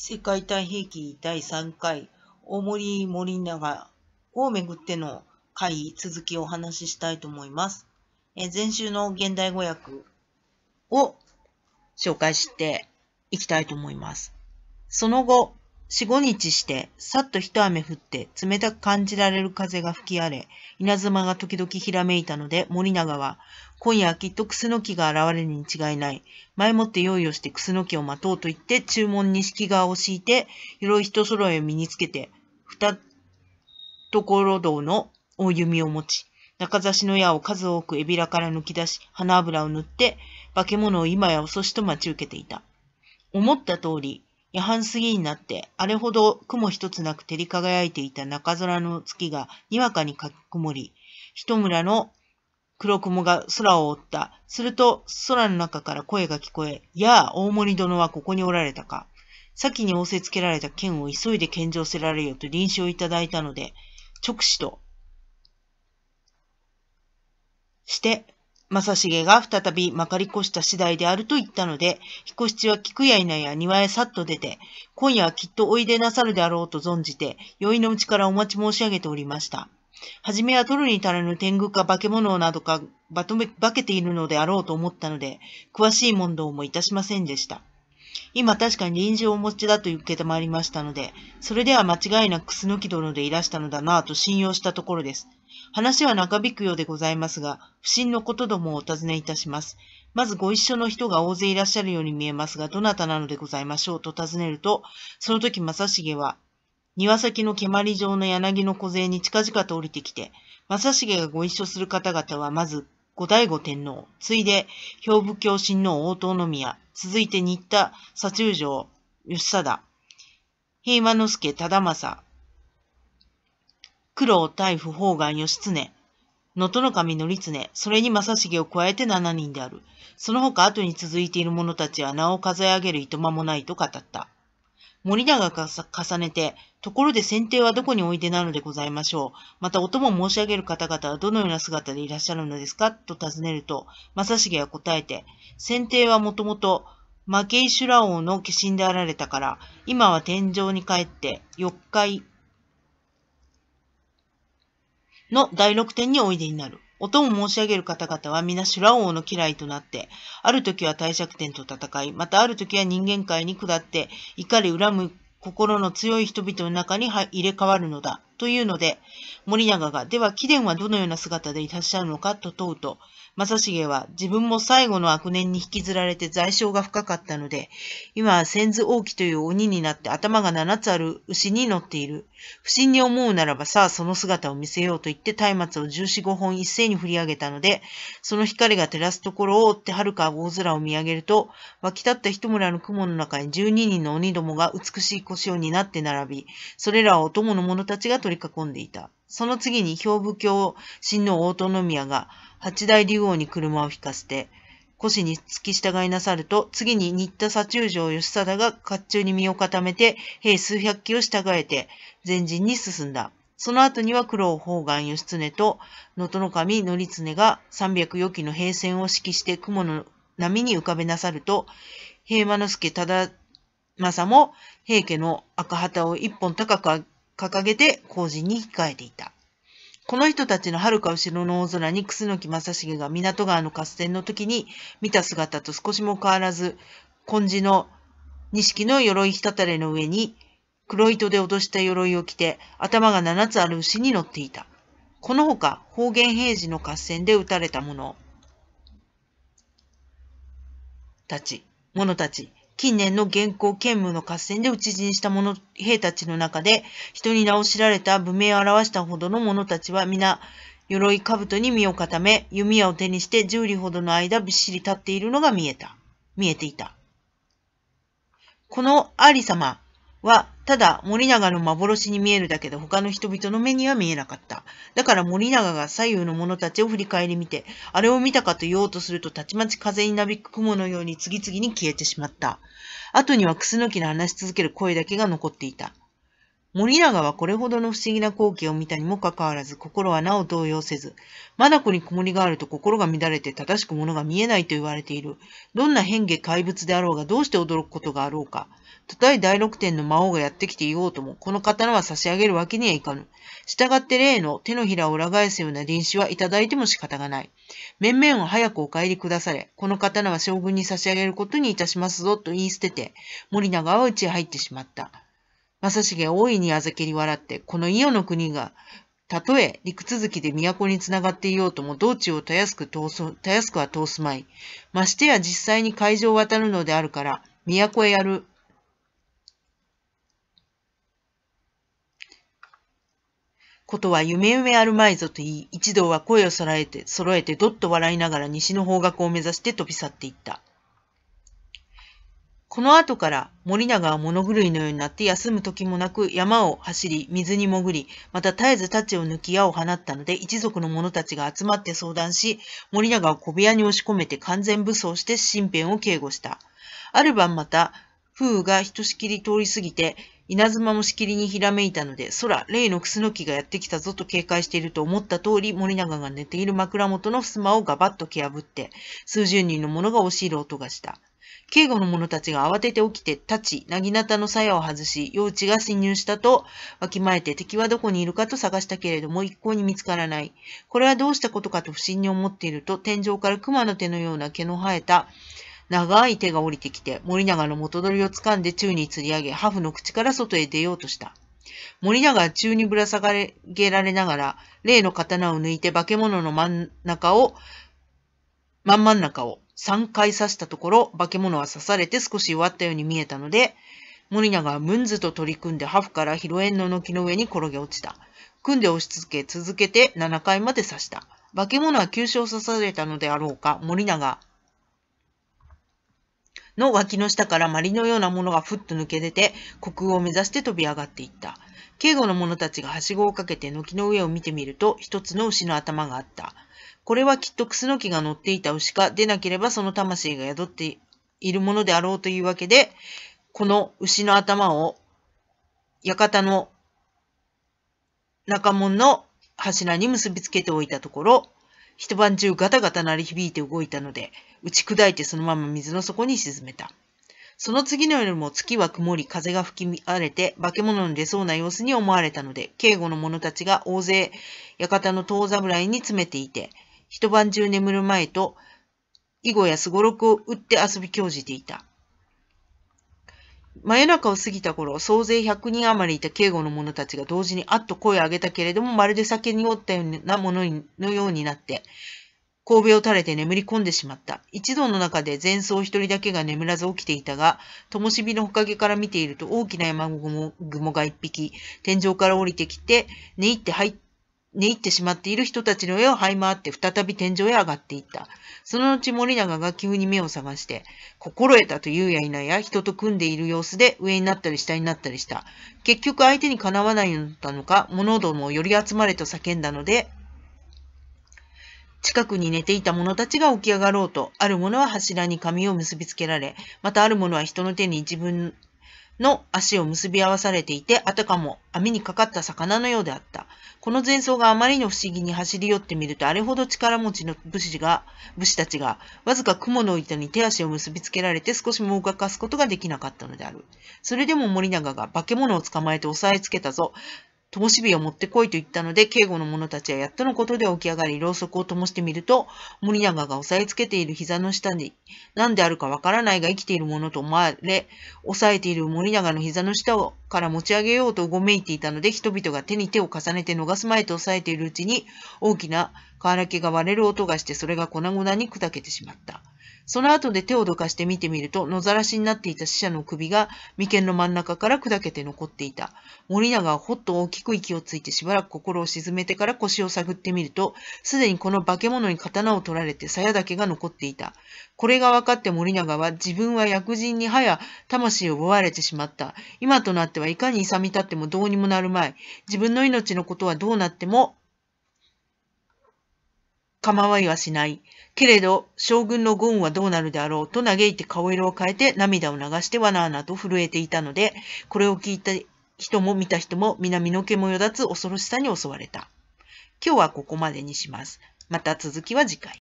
異世界太平記第3回大森森永をめぐっての回続きをお話ししたいと思います。え前週の現代語訳を紹介していきたいと思います。その後、四五日して、さっと一雨降って、冷たく感じられる風が吹き荒れ、稲妻が時々ひらめいたので、森永は、今夜きっとクスノキが現れるに違いない。前もって用意をしてクスノキを待とうと言って、注文に式側を敷いて、鎧一揃えを身につけて、二所道の大弓を持ち、中差しの矢を数多くエビラから抜き出し、花油を塗って、化け物を今や遅しと待ち受けていた。思った通り、夜半過ぎになって、あれほど雲一つなく照り輝いていた中空の月がにわかにかき曇り、一村の黒雲が空を覆った。すると、空の中から声が聞こえ、やあ、大森殿はここにおられたか。先に仰せつけられた剣を急いで献上せられよと臨書をいただいたので、直視として、正成が再びまかり越した次第であると言ったので、彦七は聞くや否や庭へさっと出て、今夜はきっとおいでなさるであろうと存じて、酔いのうちからお待ち申し上げておりました。はじめは取るに足らぬ天狗か化け物などかばとめ、化けているのであろうと思ったので、詳しい問答もいたしませんでした。今確かに臨時をお持ちだと受けたまりましたので、それでは間違いなく楠木殿でいらしたのだなぁと信用したところです。話は長引くようでございますが、不審のことどもをお尋ねいたします。まずご一緒の人が大勢いらっしゃるように見えますが、どなたなのでございましょうと尋ねると、その時正成は、庭先の蹴鞠状の柳の小勢に近々と降りてきて、正成がご一緒する方々はまず、後醍醐天皇、ついで、兵部教神の応答宮、続いて新田左中将、吉貞、平和之助忠政、九郎大夫方眼義経、能登守則常、それに正成を加えて7人である。その他後に続いている者たちは名を数え上げるいとまもないと語った。森永が重ねて、ところで先帝はどこにおいでなのでございましょう。また、お供申し上げる方々はどのような姿でいらっしゃるのですか？と尋ねると、正成は答えて、先帝はもともと、負けイシュラ王の化身であられたから、今は天井に帰って、四日の第六天においでになる。音を申し上げる方々は皆修羅王の嫌いとなって、ある時は帝釈天と戦い、またある時は人間界に下って、怒り恨む心の強い人々の中に入れ替わるのだ。というので、森永が、では貴殿はどのような姿でいらっしゃるのか？と問うと、正成は自分も最後の悪年に引きずられて罪性が深かったので、今は千図王毅という鬼になって頭が七つある牛に乗っている。不審に思うならばさあその姿を見せようと言って松明を十四五本一斉に振り上げたので、その光が照らすところを追って遥か大空を見上げると、湧き立った一村の雲の中に十二人の鬼どもが美しい腰を担って並び、それらをお供の者たちが取りり囲んでいた。その次に兵部教親王大殿宮が八大竜王に車を引かせて、腰に付き従いなさると、次に新田左中将義貞が甲冑に身を固めて、兵数百機を従えて、前陣に進んだ。その後には九郎宝願義経と能登守則常が三百余機の兵戦を指揮して雲の波に浮かべなさると、平間之助忠政も平家の赤旗を一本高く掲げて工事に控えていた。この人たちの遥か後ろの大空に楠木正成が港川の合戦の時に見た姿と少しも変わらず、根治の錦の鎧ひたたれの上に黒糸で脅した鎧を着て頭が七つある牛に乗っていた。このほか方言平治の合戦で撃たれた者たち、者たち、近年の現行兼務の合戦で討ち死にした者、兵たちの中で、人に名を知られた武名を表したほどの者たちは皆、鎧兜に身を固め、弓矢を手にして十里ほどの間びっしり立っているのが見えた。見えていた。このあり様は、ただ森永の幻に見えるだけで他の人々の目には見えなかった。だから森永が左右の者たちを振り返り見て、あれを見たかと言おうとすると、たちまち風になびく雲のように次々に消えてしまった。後にはクスノキの話し続ける声だけが残っていた。森永はこれほどの不思議な光景を見たにもかかわらず、心はなお動揺せず、眼に曇りがあると心が乱れて正しく物が見えないと言われている。どんな変化怪物であろうがどうして驚くことがあろうか。たとえ第六天の魔王がやってきていようとも、この刀は差し上げるわけにはいかぬ。従って例の手のひらを裏返すような臨死はいただいても仕方がない。面々を早くお帰りくだされ。この刀は将軍に差し上げることにいたしますぞ、と言い捨てて、森永は家へ入ってしまった。正成大いにあざけり笑って、この伊予の国が、たとえ陸続きで都につながっていようとも道中をたやすく通す、たやすくは通すまい。ましてや実際に海上を渡るのであるから、都へやる。ことは夢夢あるまいぞと言い、一同は声を揃えて、揃えてどっと笑いながら西の方角を目指して飛び去っていった。この後から森永は物狂いのようになって休む時もなく山を走り、水に潜り、また絶えず太刀を抜き矢を放ったので、一族の者たちが集まって相談し、森永を小部屋に押し込めて完全武装して身辺を警護した。ある晩また、風雨がひとしきり通り過ぎて、稲妻もしきりにひらめいたので、空、例のクスノキがやってきたぞと警戒していると思った通り、森永が寝ている枕元の襖をガバッと蹴破って、数十人の者が押し入る音がした。警護の者たちが慌てて起きて立ち、なぎなたの鞘を外し、幼稚が侵入したとわきまえて敵はどこにいるかと探したけれども一向に見つからない。これはどうしたことかと不審に思っていると、天井から熊の手のような毛の生えた長い手が降りてきて、森永の元取りを掴んで宙に吊り上げ、ハフの口から外へ出ようとした。森永は宙にぶら下げられながら、例の刀を抜いて化け物の真ん中を、真ん真ん中を3回刺したところ、化け物は刺されて少し弱ったように見えたので、森永はムンズと取り組んでハフから広縁の軒の上に転げ落ちた。組んで押し続け、続けて7回まで刺した。化け物は急所を刺されたのであろうか、森永の脇の下から鞠のようなものがふっと抜け出て、虚空を目指して飛び上がっていった。警護の者たちがはしごをかけて軒の上を見てみると、一つの牛の頭があった。これはきっとクスノキが乗っていた牛か、でなければその魂が宿っているものであろうというわけで、この牛の頭を館の中門の柱に結びつけておいたところ、一晩中ガタガタ鳴り響いて動いたので、打ち砕いてそのまま水の底に沈めた。その次の夜も月は曇り、風が吹き荒れて、化け物に出そうな様子に思われたので、警護の者たちが大勢、館の遠侍に詰めていて、一晩中眠る前と、囲碁やすごろくを打って遊び興じていた。真夜中を過ぎた頃、総勢100人余りいた警護の者たちが同時にあっと声を上げたけれども、まるで酒に酔ったようなもののようになって、神戸を垂れて眠り込んでしまった。一同の中で前奏一人だけが眠らず起きていたが、灯火の木陰から見ていると大きな山雲が一匹、天井から降りてきて、寝入って入って、寝入ってしまっている人たちの上を這い回って再び天井へ上がっていった。その後森永が急に目を覚まして、心得たというやいなや人と組んでいる様子で上になったり下になったりした。結局相手にかなわないのだのか、物どもをより集まれと叫んだので、近くに寝ていた者たちが起き上がろうと、ある者は柱に紙を結びつけられ、またある者は人の手に自分の足を結び合わされていて、あたかも網にかかった魚のようであった。この前奏があまりの不思議に走り寄ってみると、あれほど力持ちの武士が、武士たちが、わずか雲の糸に手足を結びつけられて少しも動かすことができなかったのである。それでも森永が化け物を捕まえて押さえつけたぞ。灯火を持ってこいと言ったので、警護の者たちはやっとのことで起き上がり、ろうそくを灯してみると、森永が押さえつけている膝の下に、何であるかわからないが生きているものと思われ、押さえている森永の膝の下をから持ち上げようとうごめいていたので、人々が手に手を重ねて逃すまいと押さえているうちに、大きな瓦けが割れる音がして、それが粉々に砕けてしまった。その後で手をどかして見てみると、野ざらしになっていた死者の首が眉間の真ん中から砕けて残っていた。森永はほっと大きく息をついてしばらく心を沈めてから腰を探ってみると、すでにこの化け物に刀を取られて鞘だけが残っていた。これが分かって森永は自分は薬人に歯や魂を奪われてしまった。今となってはいかに勇み立ってもどうにもなるまい。自分の命のことはどうなっても構わいはしない。けれど、将軍の軍はどうなるであろうと嘆いて顔色を変えて涙を流してわなわなと震えていたので、これを聞いた人も見た人も皆身の毛もよだつ恐ろしさに襲われた。今日はここまでにします。また続きは次回。